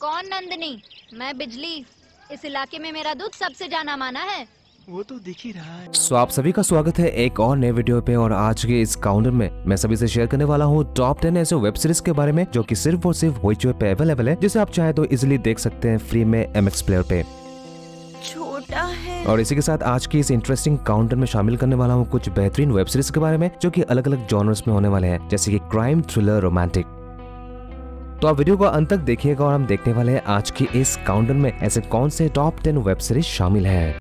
कौन नंदनी? मैं बिजली। इस इलाके में मेरा दूध सबसे जाना माना है। वो तो दिख ही रहा है। सो आप सभी का स्वागत है एक और नए वीडियो पे और आज के इस काउंटर में मैं सभी से शेयर करने वाला हूँ टॉप टेन ऐसे वेब सीरीज़ के बारे में जो कि सिर्फ़ और सिर्फ़ होइचुए पे अवेलेबल है जिसे आप चाहे तो इजिली देख सकते हैं फ्री में एमएक्स प्लेयर पे छोटा है। और इसी के साथ आज की इस इंटरेस्टिंग काउंटर में शामिल करने वाला हूँ कुछ बेहतरीन वेब सीरीज़ के बारे में जो कि अलग अलग जॉनर्स में होने वाले हैं जैसे कि क्राइम थ्रिलर रोमांटिक तो आप वीडियो को अंत तक देखिएगा और हम देखने वाले हैं आज की इस काउंटर में ऐसे कौन से टॉप टेन वेब सीरीज़ शामिल है।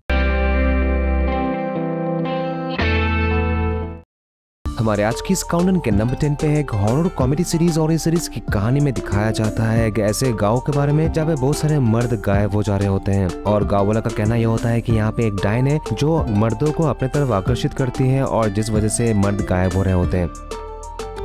हमारे आज की इस काउंटर के नंबर टेन पे है एक हॉरर कॉमेडी सीरीज़ और इस सीरीज़ की कहानी में दिखाया जाता है एक ऐसे गाँव के बारे में जहाँ पे बहुत सारे मर्द गायब हो जा रहे होते हैं। और गाँव वाला का कहना यह होता है कि यहाँ पे एक डायन है जो मर्दों को अपने तरफ़ आकर्षित करती है और जिस वजह से मर्द गायब हो रहे होते हैं।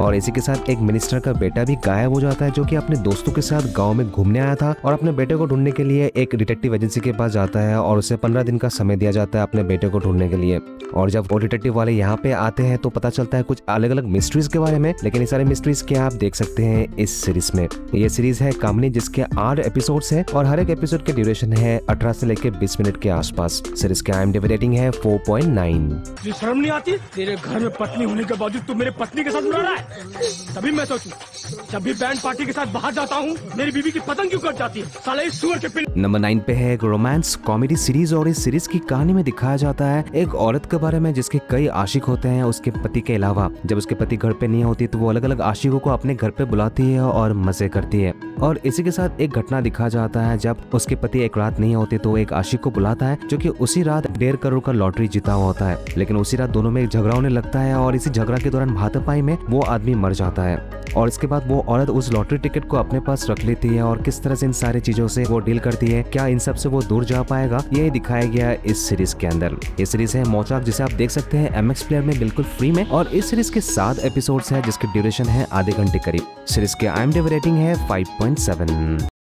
और इसी के साथ एक मिनिस्टर का बेटा भी गायब हो जाता है, जो कि अपने दोस्तों के साथ गाँव में घूमने आया था और अपने बेटे को ढूँढने के लिए एक डिटेक्टिव एजेंसी के पास जाता है और उसे पंद्रह दिन का समय दिया जाता है अपने बेटे को ढूँढने के लिए। और जब वो डिटेक्टिव वाले यहाँ पे आते हैं तो पता चलता है कुछ अलग अलग मिस्ट्रीज के बारे में, लेकिन ये सारे मिस्ट्रीज के आप देख सकते हैं इस सीरीज़ में। ये सीरीज़ है कामनी जिसके आठ एपिसोड है और हर एक एपिसोड के ड्यूरेशन है अठारह से लेकर बीस मिनट के आसपास। सीरीज़ के आई एम रेटिंग है फोर पॉइंट नाइन शर्म नहीं आती? तेरे घर में पत्नी होने के बावजूद तू मेरे पत्नी के साथ रहा है। तभी मैं सोचूं, जब भी बैंड पार्टी के साथ बाहर जाता हूँ, मेरी बीवी की पतंग क्यों कट जाती है? साले इस सुअर के पिन नंबर नाइन पे है एक रोमांस कॉमेडी सीरीज़ और इस सीरीज़ की कहानी में दिखाया जाता है एक औरत के बारे में, जिसके कई आशिक होते हैं उसके पति के अलावा। जब उसके पति घर पे नहीं होती तो वो अलग अलग आशिकों को अपने घर पे बुलाती है और मज़े करती है। और इसी के साथ एक घटना दिखाया जाता है, जब उसके पति एक रात नहीं होती तो एक आशिक को बुलाता है, जो कि उसी रात डेढ़ करोड़ का लॉटरी जीता हुआ होता है। लेकिन उसी रात दोनों में एक झगड़ा होने लगता है और इसी झगड़ा के दौरान हाथापाई में वो आदमी मर जाता है। और इसके बाद वो औरत उस लॉटरी टिकट को अपने पास रख लेती है और किस तरह से इन सारी चीज़ों से वो डील करती है, क्या इन सबसे वो दूर जा पाएगा ये दिखाया गया है इस सीरीज़ के अंदर। ये सीरीज़ है मोचाक, जिसे आप देख सकते हैं एमएक्स प्लेयर में बिल्कुल फ्री में और इस सीरीज़ के सात एपिसोड है जिसकी ड्यूरेशन है आधे घंटे करीब। सीरीज़ के आई एम रेटिंग है फाइव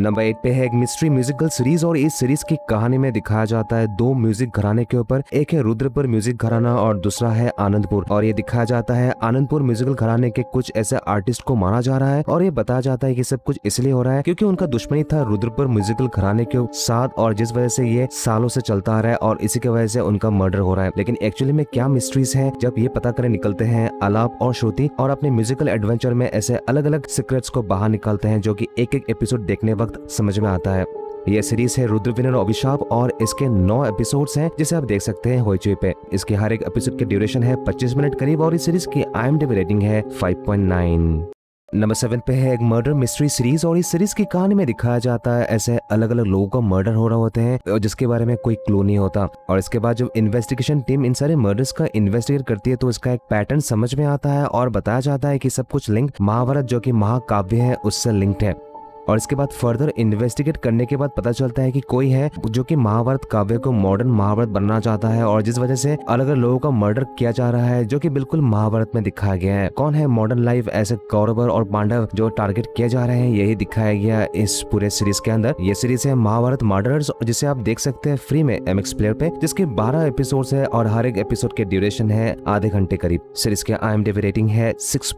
नंबर एट पे है एक मिस्ट्री म्यूजिकल सीरीज़ और इस सीरीज़ की कहानी में दिखाया जाता है दो म्यूज़िक घराने के ऊपर। एक है रुद्रपुर म्यूज़िक घराना और दूसरा है आनंदपुर। और ये दिखाया जाता है आनंदपुर म्यूजिकल घराने के कुछ ऐसे आर्टिस्ट को माना जा रहा है और ये बताया जाता है कि सब कुछ इसलिए हो रहा है क्यूँकी उनका दुश्मनी था रुद्रपुर म्यूजिकल घराने के साथ और जिस वजह से ये सालों से चलता आ रहा है और इसी की वजह से उनका मर्डर हो रहा है। लेकिन एक्चुअली में क्या मिस्ट्रीज है, जब ये पता करे निकलते हैं अलाप और श्रुति और अपने म्यूजिकल एडवेंचर में ऐसे अलग अलग सीक्रेट्स को बाहर निकालते हैं जो की एक एक एपिसोड देखने वक्त समझ में आता है। यह सीरीज़ है रुद्रविनर अभिशाप और इसके नौ एपिसोड्स हैं, जिसे आप देख सकते हैं होइचुई पे। इसके हर एक एपिसोड की ड्यूरेशन है 25 मिनट करीब और इस सीरीज़ की आईएमडी रेटिंग है 5.9 नंबर सेवन पे है एक मर्डर मिस्ट्री सीरीज़ और इस सीरीज़ की कहानी में दिखाया जाता है ऐसे अलग अलग लोगों का मर्डर हो रहा होते हैं जिसके बारे में कोई क्लू नहीं होता। और इसके बाद जब इन्वेस्टिगेशन टीम इन सारे मर्डर्स का इन्वेस्टिगेट करती है तो इसका एक पैटर्न समझ में आता है और बताया जाता है कि सब कुछ लिंक महाभारत जो कि महाकाव्य है, उससे लिंक्ड है। और इसके बाद फर्दर इन्वेस्टिगेट करने के बाद पता चलता है कि कोई है जो कि महाभारत काव्य को मॉडर्न महाभारत बनना चाहता है और जिस वजह से अलग अलग लोगों का मर्डर किया जा रहा है, जो कि बिल्कुल महाभारत में दिखाया गया है। कौन है मॉडर्न लाइफ ऐसे कौरवर और पांडव जो टारगेट किए जा रहे हैं, यही दिखाया गया इस पूरे सीरीज़ के अंदर। ये सीरीज़ है महाभारत मर्डर्स जिसे आप देख सकते हैं फ्री में एम प्लेयर पे, जिसके बारह एपिसोड है और हर एक एपिसोड के ड्यूरेशन है आधे घंटे करीब। सीरीज़ के आई रेटिंग है सिक्स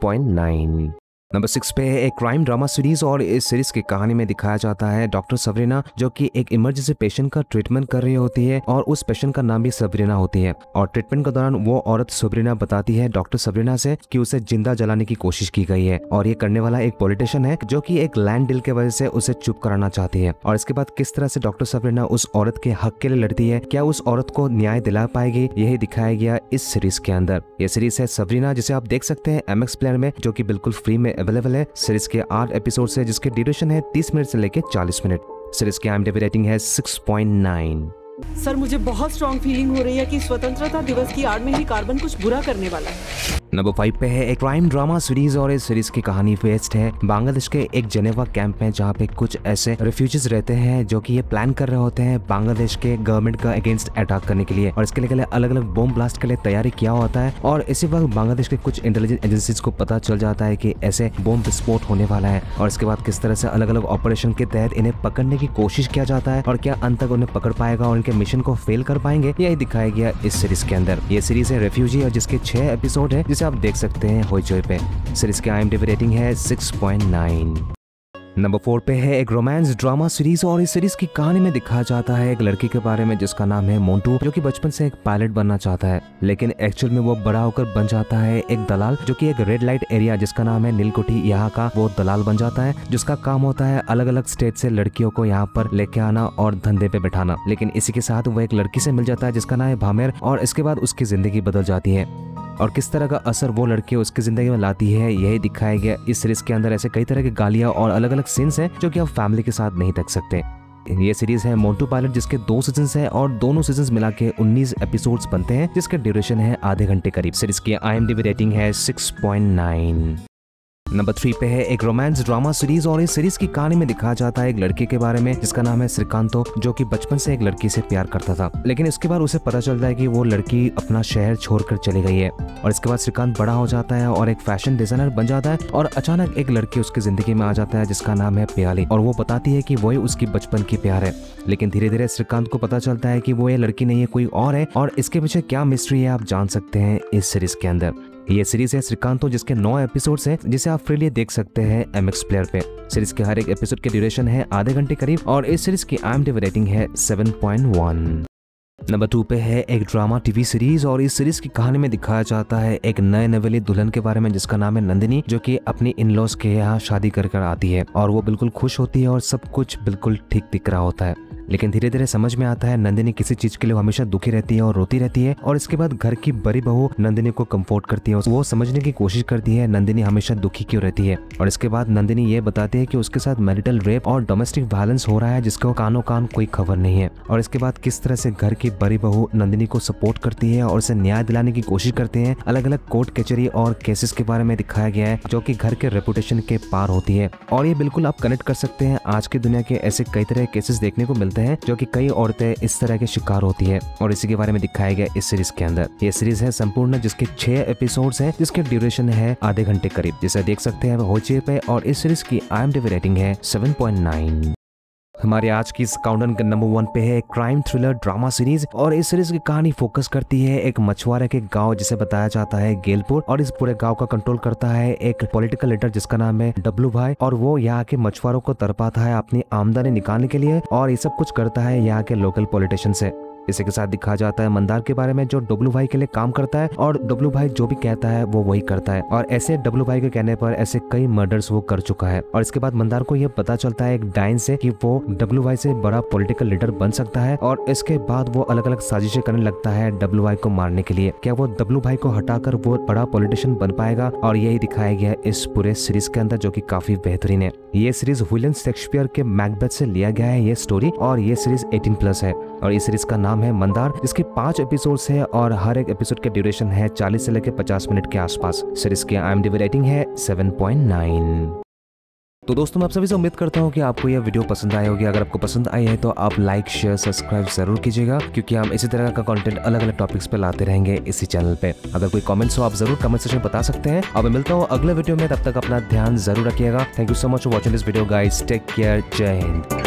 नंबर सिक्स पे है एक क्राइम ड्रामा सीरीज़ और इस सीरीज़ की कहानी में दिखाया जाता है डॉक्टर सबरीना जो कि एक इमरजेंसी पेशेंट का ट्रीटमेंट कर रही होती है और उस पेशेंट का नाम भी सबरीना होती है। और ट्रीटमेंट के दौरान वो औरत सबरीना बताती है डॉक्टर सबरीना से कि उसे ज़िंदा जलाने की कोशिश की गई है और ये करने वाला एक पॉलिटिशियन है, जो की एक लैंड डील के वजह से उसे चुप कराना चाहती है। और इसके बाद किस तरह से डॉक्टर सबरीना उस औरत के हक के लिए लड़ती है, क्या उस औरत को न्याय दिला पाएगी, यही दिखाया गया इस सीरीज़ के अंदर। ये सीरीज़ है सबरीना जिसे आप देख सकते हैं एम प्लेयर में, जो की बिल्कुल फ्री में अवेलेबल है सीरीज़ के आठ एपिसोड है, जिसके ड्यूरेशन है तीस मिनट से लेकर चालीस मिनट सीरीज़ की आई रेटिंग है सिक्स सर मुझे बहुत स्ट्रॉन्ग फीलिंग हो रही है कि स्वतंत्रता दिवस की आड़ में ही कार्बन कुछ बुरा करने वाला है। नंबर फाइव पे है एक क्राइम ड्रामा सीरीज़ और इस सीरीज़ की कहानी बेस्ड है। बांग्लादेश के एक जेनेवा कैंप में जहाँ पे कुछ ऐसे रिफ्यूजीज रहते हैं जो कि ये प्लान कर रहे होते हैं बांग्लादेश के गवर्नमेंट का अगेंस्ट अटैक करने के लिए। और इसके लिए अलग अलग बोम ब्लास्ट के लिए तैयारी किया होता है। और इसी वक्त बांग्लादेश के कुछ इंटेलिजेंस एजेंसीज को पता चल जाता है की ऐसे बॉम्ब विस्फोट होने वाला है। और इसके बाद किस तरह से अलग अलग ऑपरेशन के तहत इन्हें पकड़ने की कोशिश किया जाता है और क्या अंत तक उन्हें पकड़ पाएगा और इनके मिशन को फेल कर पाएँगे, यही दिखाया गया इस सीरीज़ के अंदर। ये सीरीज़ है रेफ्यूजी और जिसके छह एपिसोड है, जिसे आप देख सकते हैं होइचोई पे। सीरीज़ की आई रेटिंग है 6.9 नंबर फोर पे है एक रोमांस ड्रामा सीरीज़ और इस सीरीज़ की कहानी में दिखाया जाता है एक लड़की के बारे में जिसका नाम है मोन्टू जो कि बचपन से एक पायलट बनना चाहता है। लेकिन एक्चुअल में वो बड़ा होकर बन जाता है एक दलाल, जो कि एक रेड लाइट एरिया जिसका नाम है नीलकुठी। यहाँ का वो दलाल बन जाता है, जिसका काम होता है अलग अलग स्टेट से लड़कियों को यहाँ पर लेके आना और धंधे पे बैठाना। लेकिन इसी के साथ वो एक लड़की से मिल जाता है जिसका नाम है भामेर और इसके बाद उसकी ज़िंदगी बदल जाती है। और किस तरह का असर वो लड़के उसकी ज़िंदगी में लाती है, यही दिखाया गया। इस सीरीज़ के अंदर ऐसे कई तरह की गालियाँ और अलग अलग सीन्स हैं जो कि आप फैमिली के साथ नहीं देख सकते। ये सीरीज़ है मोन्टू पायलट जिसके दो सीज़न है और दोनों सीज़न मिला के उन्नीस एपिसोड बनते हैं, जिसका ड्यूरेशन है आधे घंटे करीब। सीरीज़ की आई रेटिंग है सिक्स नंबर थ्री पे है एक रोमांस ड्रामा सीरीज़ और इस सीरीज़ की कहानी में दिखाया जाता है एक लड़के के बारे में, जिसका नाम है श्रीकांतो, जो कि बचपन से एक लड़की से प्यार करता था। लेकिन इसके बाद उसे पता चलता है कि वो लड़की अपना शहर छोड़कर चली गई है। और इसके बाद श्रीकांत बड़ा हो जाता है और एक फ़ैशन डिज़ाइनर बन जाता है और अचानक एक लड़की उसकी ज़िंदगी में आ जाता है, जिसका नाम है प्याली। और वो बताती है कि वही उसकी बचपन की प्यार है। लेकिन धीरे धीरे श्रीकांत को पता चलता है कि वो ये लड़की नहीं है, कोई और है। और इसके पीछे क्या मिस्ट्री है, आप जान सकते हैं इस सीरीज़ के अंदर। ये सीरीज़ है श्रीकांतो जिसके नौ एपिसोड है, जिसे आप फ्रीली देख सकते हैं एम एक्स प्लेयर पे। सीरीज़ के हर एक एपिसोड के ड्यूरेशन है आधे घंटे करीब और इस सीरीज़ की आई रेटिंग है 7.1 नंबर टू पे है एक ड्रामा टीवी सीरीज़ और इस सीरीज़ की कहानी में दिखाया जाता है एक नए नवेली दुल्हन के बारे में, जिसका नाम है नंदिनी, जो कि अपनी इन लॉज के यहाँ शादी कर कर आती है और वो बिल्कुल खुश होती है और सब कुछ बिल्कुल ठीक दिख रहा होता है। लेकिन धीरे धीरे समझ में आता है, नंदिनी किसी चीज़ के लिए हमेशा दुखी रहती है और रोती रहती है और इसके बाद घर की बड़ी बहू नंदिनी को कम्फोर्ट करती है। वो समझने की कोशिश करती है, नंदिनी हमेशा दुखी क्यों रहती है? और इसके बाद नंदिनी ये बताती है की उसके साथ मैरिटल रेप और डोमेस्टिक वायलेंस हो रहा है, जिसको कानो कान कोई खबर नहीं है। और इसके बाद किस तरह से घर की बड़ी बहू नंदिनी को सपोर्ट करती है और उसे न्याय दिलाने की कोशिश करते हैं अलग अलग कोर्ट कचहरी और केसेस के बारे में दिखाया गया है, जो कि घर के रेपुटेशन के पार होती है। और ये बिल्कुल आप कनेक्ट कर सकते हैं, आज की दुनिया के ऐसे कई तरह केसेस देखने को मिलते हैं, जो कि कई औरतें इस तरह के शिकार होती है। और इसी के बारे में दिखाया गया इस सीरीज़ के अंदर। ये सीरीज़ है संपूर्ण, जिसके छह एपिसोड है, जिसके ड्यूरेशन है आधे घंटे करीब। जिसे देख सकते हैं पे और इस सीरीज़ की आई रेटिंग है सेवन हमारे आज की इस काउंटन के नंबर वन पे है क्राइम थ्रिलर ड्रामा सीरीज़ और इस सीरीज़ की कहानी फोकस करती है एक मछुआरे के गाँव जिसे बताया जाता है गेलपुर और इस पूरे गाँव का कंट्रोल करता है एक पॉलिटिकल लीडर जिसका नाम है डब्लू भाई और वो यहाँ के मछुआरों को तरपाता है अपनी आमदनी निकालने के लिए और ये सब कुछ करता है यहाँ के लोकल पॉलिटिशियन से। इसी के साथ दिखाया जाता है मंदार के बारे में जो डब्लू भाई के लिए काम करता है और डब्लू भाई जो भी कहता है वो वही करता है। और ऐसे डब्लू भाई के कहने पर ऐसे कई मर्डर्स वो कर चुका है। और इसके बाद मंदार को यह पता चलता है एक डाइन से कि वो डब्लू भाई से बड़ा पॉलिटिकल लीडर बन सकता है और इसके बाद वो अलग अलग साजिशें करने लगता है डब्लू भाई को मारने के लिए। क्या वो डब्लू भाई को हटाकर वो बड़ा पॉलिटिशियन बन पाएगा? और यही दिखाया गया इस पूरे सीरीज़ के अंदर जो की काफ़ी बेहतरीन है। ये सीरीज़ विलियम शेक्सपियर के मैकबेथ से लिया गया है ये स्टोरी और ये सीरीज़ 18 प्लस है। और इस सीरीज़ का नाम है मंदार। जिसके पाँच एपिसोड है और हर एक एपिसोड के ड्यूरेशन है 40 से लेकर 50 मिनट के आसपास। सीरीज़ की आई रेटिंग है 7.9 तो दोस्तों, मैं आप सभी से उम्मीद करता हूँ कि आपको यह वीडियो पसंद आई होगी। अगर आपको पसंद आई है तो आप लाइक शेयर सब्सक्राइब ज़रूर कीजिएगा, क्योंकि हम इसी तरह का कंटेंट अलग अलग टॉपिक्स पे लाते रहेंगे इसी चैनल पे। अगर कोई कमेंट्स हो, आप ज़रूर कमेंट सेक्शन बता सकते हैं। अब मैं मिलता हूँ अगले वीडियो में। तब तक अपना ध्यान ज़रूर रखिएगा। Thank you so much watching this video guys take care Jai Hind